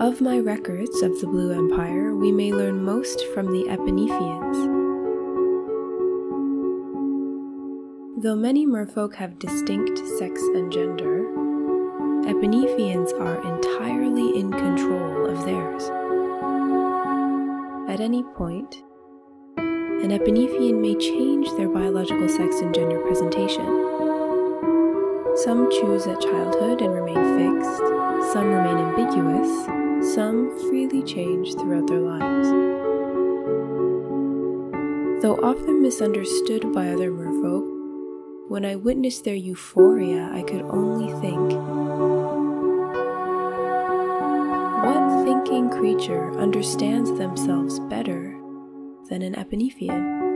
Of my records of the Blue Empire, we may learn most from the Epinephians. Though many merfolk have distinct sex and gender, Epinephians are entirely in control of theirs. At any point, an Epinephian may change their biological sex and gender presentation. Some choose at childhood and remain fixed, some remain ambiguous, some freely change throughout their lives. Though often misunderstood by other merfolk, when I witnessed their euphoria, I could only think what thinking creature understands themselves better than an Epinephian?